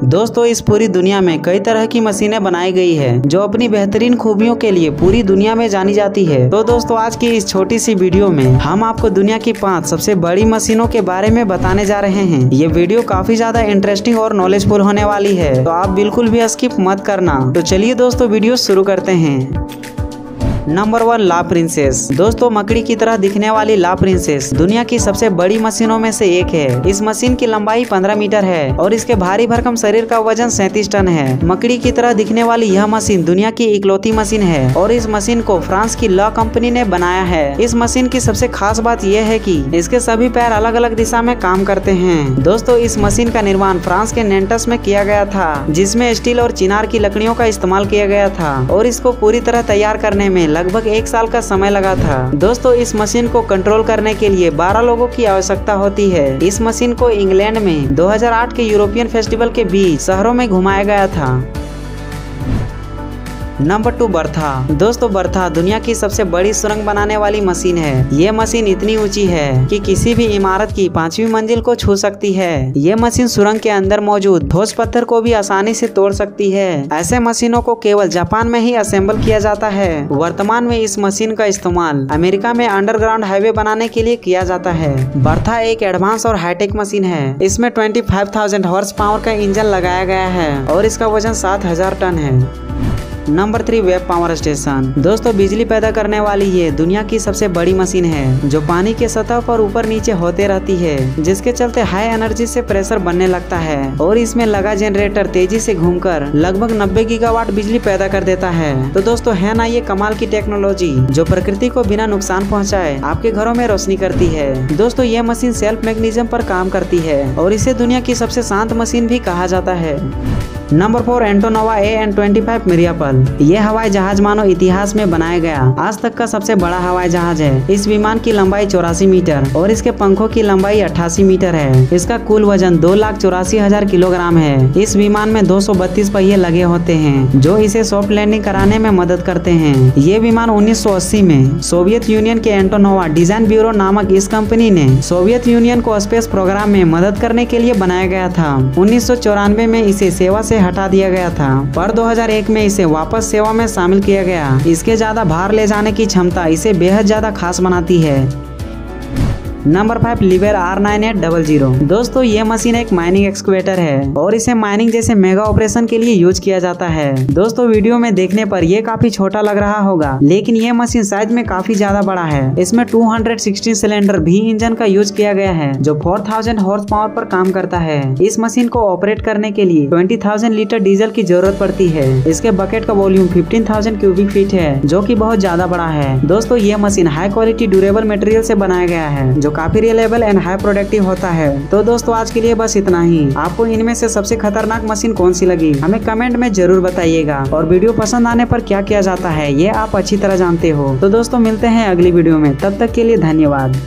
दोस्तों, इस पूरी दुनिया में कई तरह की मशीनें बनाई गई है, जो अपनी बेहतरीन खूबियों के लिए पूरी दुनिया में जानी जाती है। तो दोस्तों, आज की इस छोटी सी वीडियो में हम आपको दुनिया की पाँच सबसे बड़ी मशीनों के बारे में बताने जा रहे हैं। ये वीडियो काफ़ी ज़्यादा इंटरेस्टिंग और नॉलेजफुल होने वाली है तो आप बिल्कुल भी स्किप मत करना। तो चलिए दोस्तों, वीडियो शुरू करते हैं। नंबर वन ला प्रिंसेस दोस्तों, मकड़ी की तरह दिखने वाली ला प्रिंसेस दुनिया की सबसे बड़ी मशीनों में से एक है। इस मशीन की लंबाई 15 मीटर है और इसके भारी भरकम शरीर का वज़न सैंतीस टन है। मकड़ी की तरह दिखने वाली यह मशीन दुनिया की इकलौती मशीन है और इस मशीन को फ्रांस की लॉ कंपनी ने बनाया है। इस मशीन की सबसे खास बात यह है की इसके सभी पैर अलग अलग दिशा में काम करते हैं। दोस्तों, इस मशीन का निर्माण फ्रांस के नेंटस में किया गया था, जिसमें स्टील और चिनार की लकड़ियों का इस्तेमाल किया गया था और इसको पूरी तरह तैयार करने में लगभग एक साल का समय लगा था। दोस्तों, इस मशीन को कंट्रोल करने के लिए 12 लोगों की आवश्यकता होती है। इस मशीन को इंग्लैंड में 2008 के यूरोपियन फेस्टिवल के बीच शहरों में घुमाया गया था। Number two Bertha. दोस्तों, बर्था दुनिया की सबसे बड़ी सुरंग बनाने वाली मशीन है। ये मशीन इतनी ऊँची है कि किसी भी इमारत की पांचवी मंजिल को छू सकती है। ये मशीन सुरंग के अंदर मौजूद ठोस पत्थर को भी आसानी से तोड़ सकती है। ऐसे मशीनों को केवल जापान में ही असेंबल किया जाता है। वर्तमान में इस मशीन का इस्तेमाल अमेरिका में अंडरग्राउंड हाईवे बनाने के लिए किया जाता है। बर्था एक एडवांस और हाईटेक मशीन है। इसमें twenty five thousand horse power का इंजन लगाया गया है और इसका वज़न सात हज़ार टन है। Number three wave power station. दोस्तों, बिजली पैदा करने वाली ये दुनिया की सबसे बड़ी मशीन है, जो पानी के सतह पर ऊपर नीचे होते रहती है, जिसके चलते हाई एनर्जी से प्रेशर बनने लगता है, और इसमें लगा जनरेटर तेज़ी से घूमकर लगभग 90 गीगावाट बिजली पैदा कर देता है। तो दोस्तों, है ना ये कमाल की टेक्नोलॉजी जो प्रकृति को बिना नुकसान पहुँचाए आपके घरों में रोशनी करती है। दोस्तों, ये मशीन सेल्फ मैग्नीजियम पर काम करती है, और इसे दुनिया की सबसे शांत मशीन भी कहा जाता है। Number four, Antonov A N twenty five मिरियापल। ये हवाई जहाज़ मानो इतिहास में बनाया गया। आज तक का सबसे बड़ा हवाई जहाज़ है। इस विमान की लंबाई चौरासी मीटर और इसके पंखों की लंबाई अट्ठासी मीटर है। इसका कुल वज़न दो लाख चौरासी हज़ार किलोग्राम है। इस विमान में दो सौ बत्तीस पहिए लगे होते हैं, जो इसे सॉफ्ट लैंडिंग कराने में मदद करते हैं। ये विमान उन्नीस सौ अस्सी में सोवियत यूनियन के एंटोनोवा डिज़ाइन ब्यूरो नामक इस कंपनी ने सोवियत यूनियन को स्पेस प्रोग्राम में मदद करने के लिए बनाया गया था। उन्नीस सौ चौरानवे में इसे सेवा से हटा दिया गया था। पर 2001 में इसे वापस सेवा में शामिल किया गया। इसके ज़्यादा भार ले जाने की क्षमता इसे बेहद ज़्यादा खास बनाती है। Number five Liebherr R nine eight double zero. दोस्तों, ये मशीन एक माइनिंग एक्सक्वेटर है और इसे माइनिंग जैसे मेगा ऑपरेशन के लिए यूज़ किया जाता है। दोस्तों, वीडियो में देखने पर ये काफ़ी छोटा लग रहा होगा, लेकिन ये मशीन साइज़ में काफ़ी ज़्यादा बड़ा है। इसमें 216 सिलेंडर भी इंजन का यूज़ किया गया है, जो 4000 हॉर्स पावर पर काम करता है। इस मशीन को ऑपरेट करने के लिए ट्वेंटी लीटर डीजल की ज़रूरत पड़ती है। इसके बकेट का वॉल्यूम फिफ्टीन क्यूबिक फीट है, जो की बहुत ज़्यादा बड़ा है। दोस्तों, ये machine high quality durable material से बनाया गया है जो काफ़ी रिलेबल एंड हाई प्रोडक्टिव होता है। तो दोस्तों, आज के लिए बस इतना ही। आपको इनमें से सबसे खतरनाक मशीन कौन सी लगी? हमें कमेंट में ज़रूर बताइएगा। और वीडियो पसंद आने पर क्या किया जाता है, ये आप अच्छी तरह जानते हो। तो दोस्तों, मिलते हैं अगली वीडियो में। तब तक के लिए धन्यवाद।